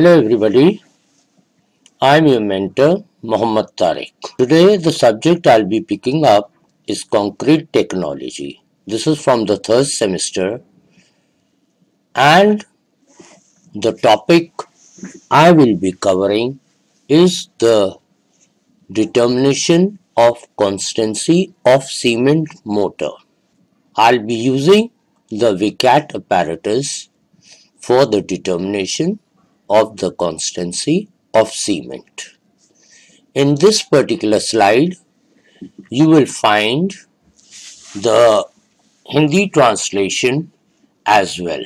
Hello everybody, I'm your mentor Muhammad Tariq. Today the subject I'll be picking up is concrete technology. This is from the third semester and the topic I will be covering is the determination of constancy of cement mortar. I'll be using the Vicat apparatus for the determination of the constancy of cement. In this particular slide, you will find the Hindi translation as well.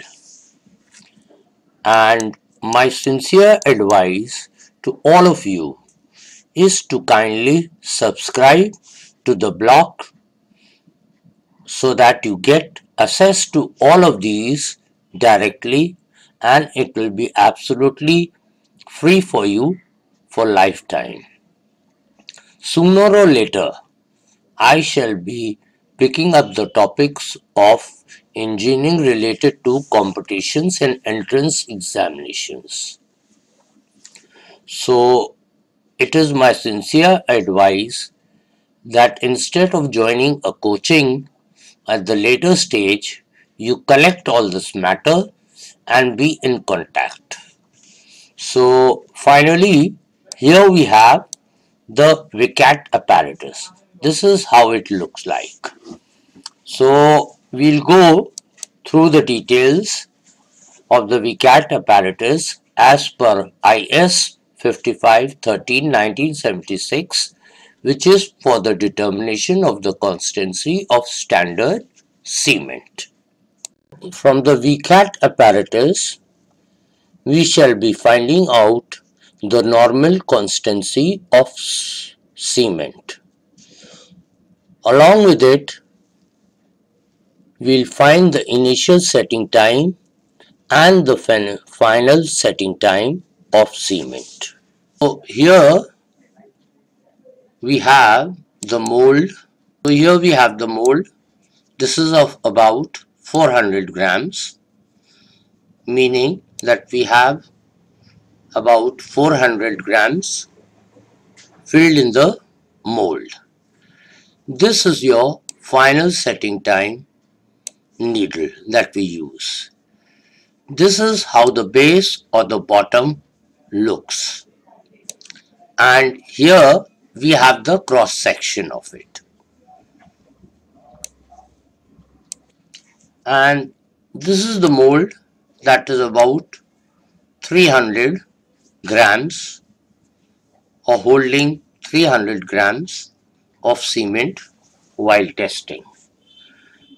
And my sincere advice to all of you is to kindly subscribe to the blog so that you get access to all of these directly and it will be absolutely free for you for lifetime. Sooner or later, I shall be picking up the topics of engineering related to competitions and entrance examinations. So, it is my sincere advice that instead of joining a coaching at the later stage, you collect all this matter and be in contact. So finally, here we have the Vicat apparatus. This is how it looks like. So we'll go through the details of the Vicat apparatus as per IS 55 13 1976 which is for the determination of the constancy of standard cement. From the Vicat apparatus, we shall be finding out the normal constancy of cement. Along with it, we'll find the initial setting time and the final setting time of cement. So here we have the mold. So here we have the mold. This is of about 400 grams meaning that we have about 400 grams filled in the mold. This is your final setting time needle that we use. This is how the base or the bottom looks. And here we have the cross section of it. And this is the mold that is about 300 grams or holding 300 grams of cement while testing.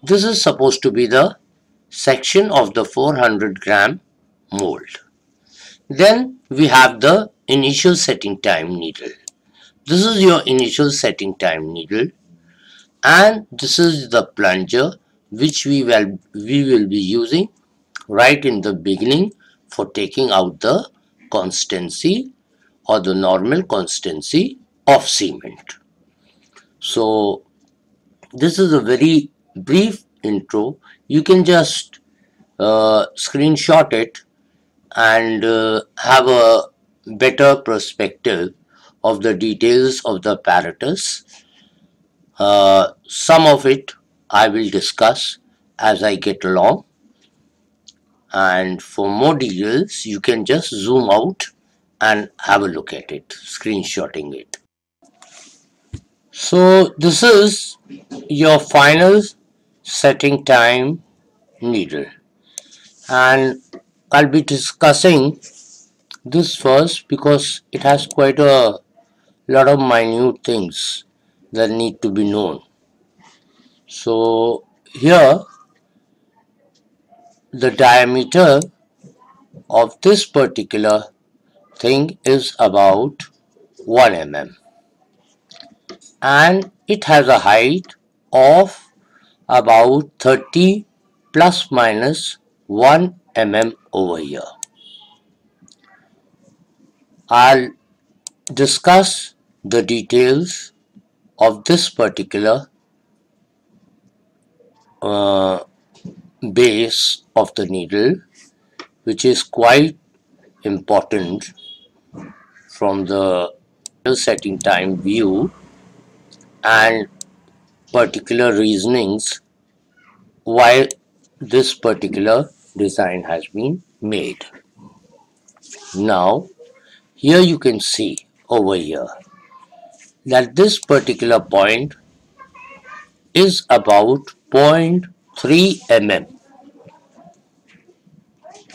This is supposed to be the section of the 400 gram mold. Then we have the initial setting time needle. This is your initial setting time needle and this is the plunger which we will, we will be using right in the beginning for taking out the constancy or the normal constancy of cement. So this is a very brief intro. You can just uh, screenshot it and uh, have a better perspective of the details of the apparatus. Uh, some of it I will discuss as I get along. And for more details you can just zoom out and have a look at it screenshotting it. So this is your final setting time needle. And I'll be discussing this first because it has quite a lot of minute things that need to be known so here the diameter of this particular thing is about 1 mm and it has a height of about 30 plus minus 1 mm over here. I'll discuss the details of this particular uh, base of the needle which is quite important from the setting time view and particular reasonings why this particular design has been made. Now, here you can see over here that this particular point is about 0.3 mm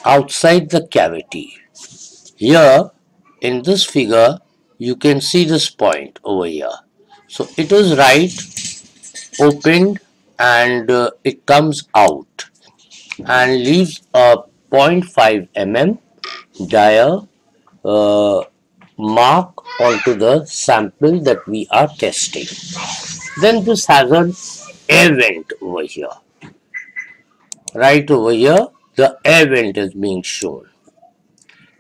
outside the cavity. Here in this figure you can see this point over here. So it is right opened and uh, it comes out and leaves a 0.5 mm dia uh, mark onto the sample that we are testing. Then this has an air vent over here. Right over here, the air vent is being shown.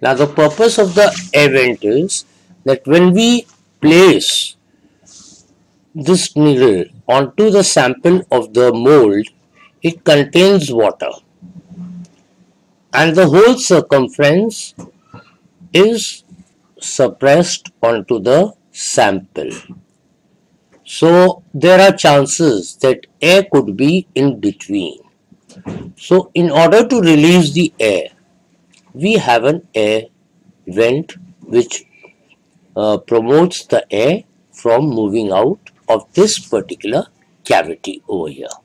Now the purpose of the air vent is that when we place this needle onto the sample of the mold, it contains water and the whole circumference is suppressed onto the sample. So there are chances that air could be in between. So in order to release the air, we have an air vent which uh, promotes the air from moving out of this particular cavity over here.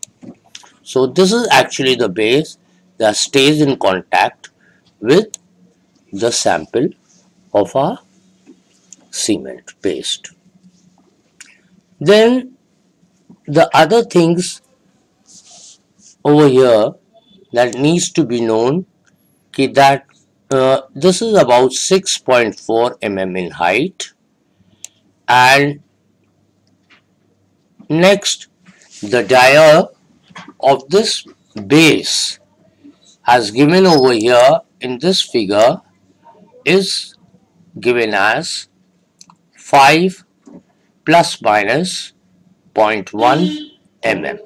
So this is actually the base that stays in contact with the sample of our cement paste. Then the other things over here that needs to be known okay, that uh, this is about 6.4 mm in height. And next the dia of this base as given over here in this figure is given as 5 plus minus 0.1 mm.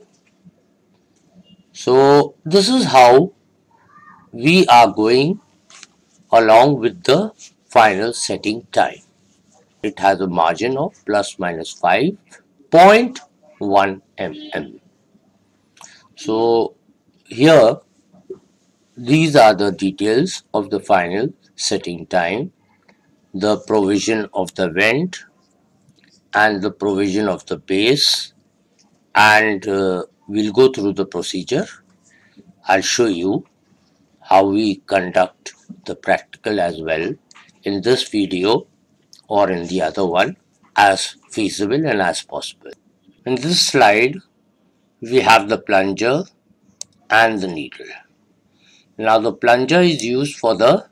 So this is how we are going along with the final setting time. It has a margin of plus minus 5.1 mm. So here these are the details of the final setting time, the provision of the vent and the provision of the base and uh, we'll go through the procedure. I'll show you how we conduct the practical as well in this video or in the other one as feasible and as possible. In this slide, we have the plunger and the needle. Now the plunger is used for the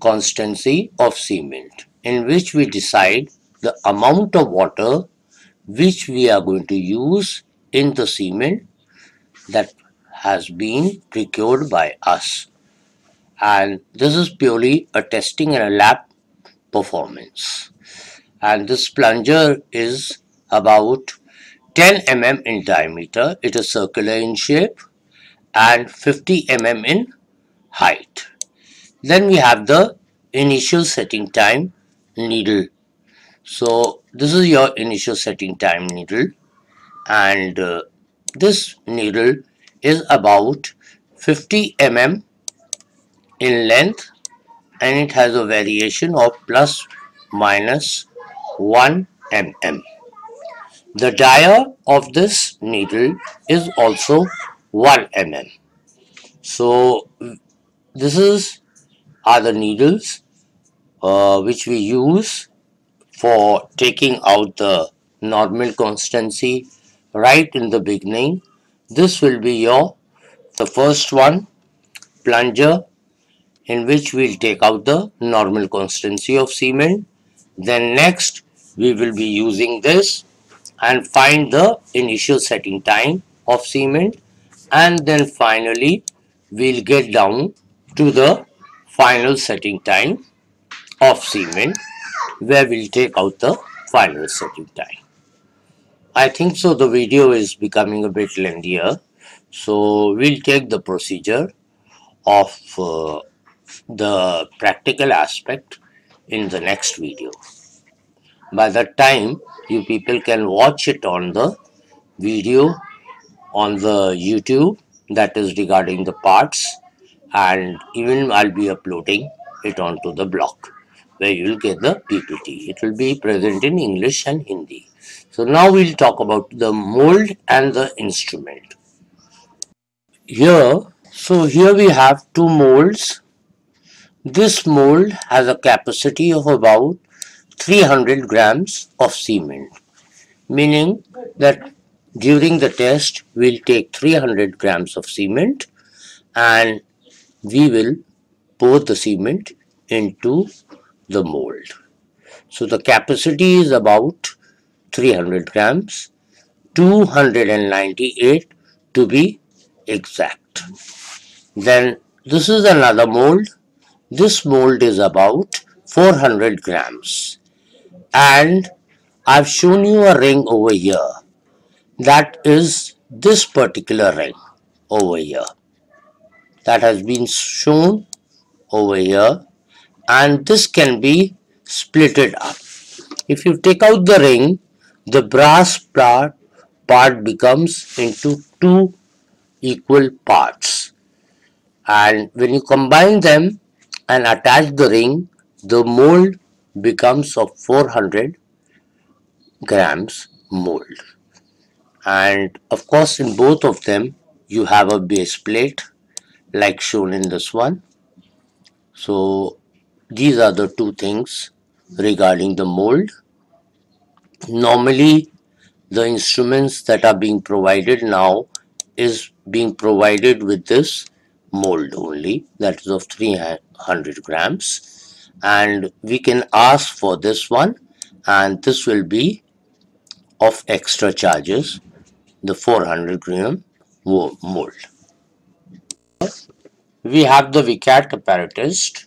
constancy of cement in which we decide the amount of water which we are going to use in the cement that has been procured by us and this is purely a testing and a lab performance and this plunger is about 10 mm in diameter it is circular in shape and 50 mm in height. Then we have the initial setting time needle. So this is your initial setting time needle and uh, this needle is about 50 mm in length and it has a variation of plus minus 1 mm. The dia of this needle is also 1 mm. So this is are the needles uh, which we use for taking out the normal constancy right in the beginning. This will be your the first one plunger in which we'll take out the normal constancy of cement. Then next we will be using this and find the initial setting time of cement and then finally we'll get down to the final setting time of cement where we'll take out the final setting time. I think so the video is becoming a bit lengthier so we'll take the procedure of uh, the practical aspect in the next video. By that time, you people can watch it on the video on the YouTube that is regarding the parts and even I'll be uploading it onto the blog where you will get the PPT. It will be present in English and Hindi. So now we'll talk about the mold and the instrument. Here, so here we have two molds. This mold has a capacity of about 300 grams of cement, meaning that during the test we'll take 300 grams of cement and we will pour the cement into the mold. So the capacity is about 300 grams, 298 to be exact. Then this is another mold. This mold is about 400 grams. And I've shown you a ring over here. That is this particular ring over here. That has been shown over here. And this can be splitted up. If you take out the ring, the brass part, part becomes into two equal parts. And when you combine them and attach the ring the mold becomes of 400 grams mold. And of course in both of them you have a base plate like shown in this one. So these are the two things regarding the mold. Normally the instruments that are being provided now is being provided with this mold only that is of 300 grams. And we can ask for this one and this will be of extra charges the 400 gram mold. We have the Vicat apparatus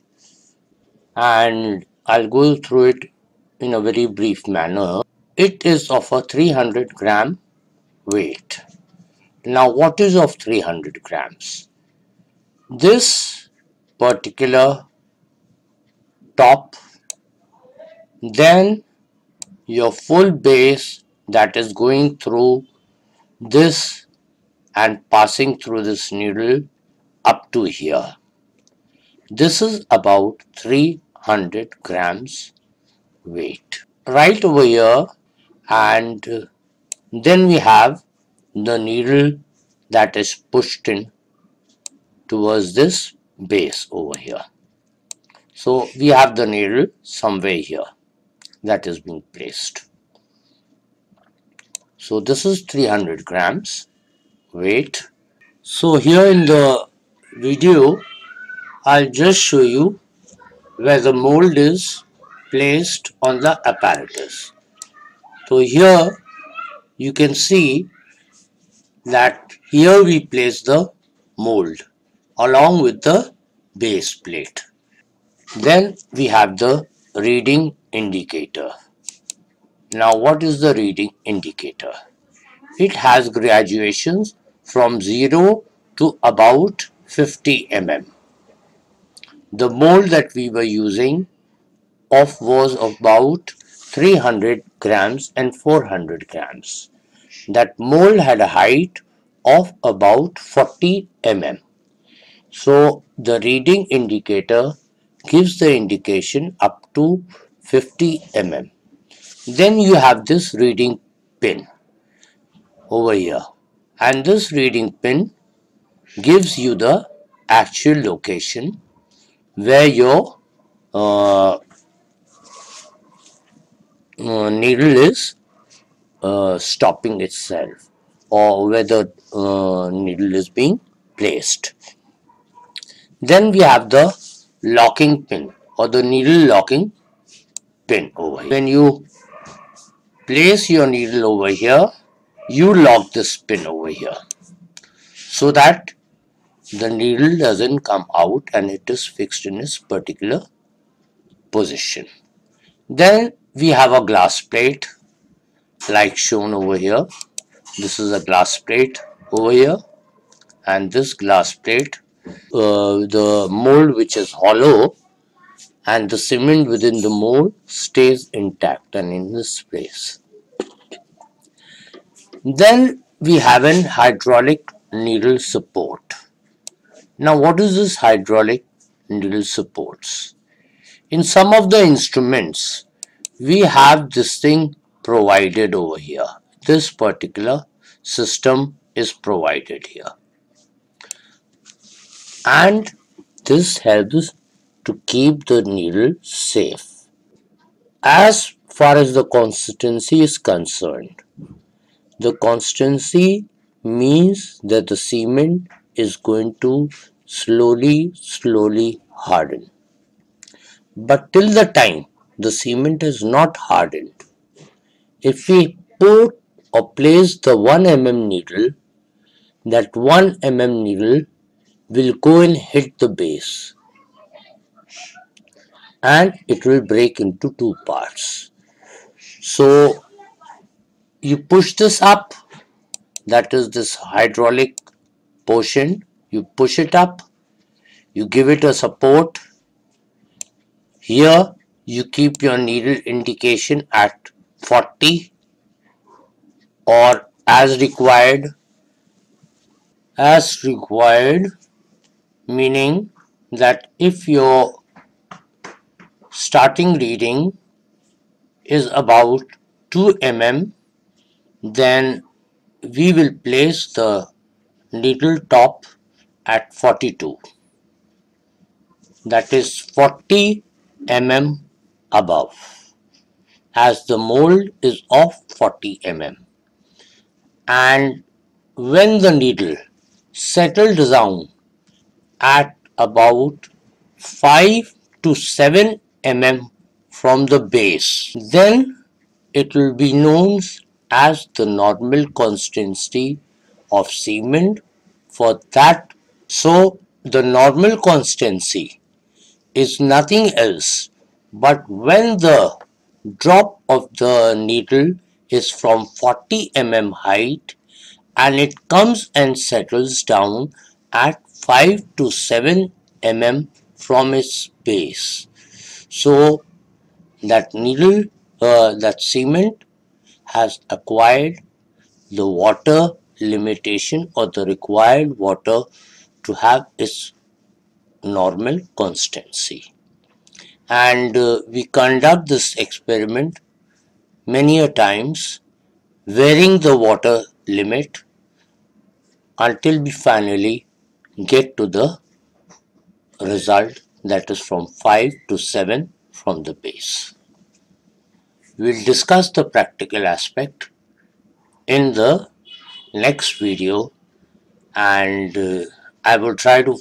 and I'll go through it in a very brief manner it is of a 300 gram weight. Now what is of 300 grams? This particular top, then your full base that is going through this and passing through this needle up to here. This is about 300 grams weight. Right over here and then we have the needle that is pushed in towards this base over here. So we have the needle somewhere here that is being placed. So this is 300 grams weight. So here in the video I'll just show you where the mold is placed on the apparatus so here you can see that here we place the mold along with the base plate. Then we have the reading indicator. Now what is the reading indicator? It has graduations from 0 to about 50 mm. The mold that we were using of was about 300 grams and 400 grams. That mold had a height of about 40 mm. So the reading indicator gives the indication up to 50 mm. Then you have this reading pin over here and this reading pin gives you the actual location where your uh, uh, needle is uh, stopping itself or whether uh, needle is being placed. Then we have the locking pin or the needle locking pin over here. When you place your needle over here, you lock this pin over here so that the needle doesn't come out and it is fixed in its particular position. Then we have a glass plate like shown over here this is a glass plate over here and this glass plate uh, the mold which is hollow and the cement within the mold stays intact and in this place. Then we have an hydraulic needle support. Now what is this hydraulic needle supports? In some of the instruments we have this thing provided over here. This particular system is provided here. And this helps to keep the needle safe. As far as the consistency is concerned, the consistency means that the cement is going to slowly, slowly harden. But till the time the cement is not hardened, if we put or place the 1 mm needle, that 1 mm needle will go and hit the base and it will break into two parts. So you push this up, that is this hydraulic portion, you push it up, you give it a support. Here you keep your needle indication at 40 or as required as required meaning that if your starting reading is about 2 mm then we will place the needle top at 42 that is 40 mm above. As the mold is of 40 mm and when the needle settled down at about 5 to 7 mm from the base then it will be known as the normal consistency of cement for that so the normal constancy is nothing else but when the drop of the needle is from 40 mm height and it comes and settles down at 5 to 7 mm from its base. So that needle, uh, that cement has acquired the water limitation or the required water to have its normal constancy. And uh, we conduct this experiment many a times varying the water limit until we finally get to the result that is from 5 to 7 from the base. We'll discuss the practical aspect in the next video and uh, I will try to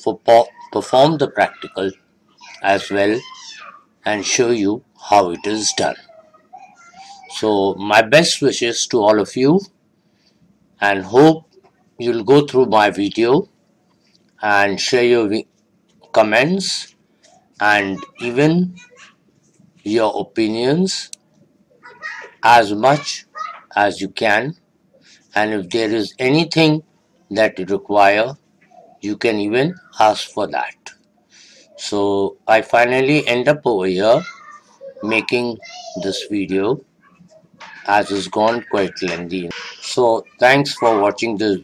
perform the practical as well and show you how it is done. So my best wishes to all of you and hope you'll go through my video and share your comments and even your opinions as much as you can and if there is anything that you require you can even ask for that. So I finally end up over here making this video as it's gone quite lengthy. So thanks for watching this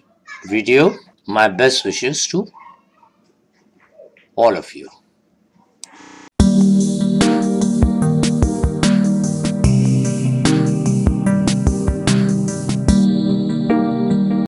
video. My best wishes to all of you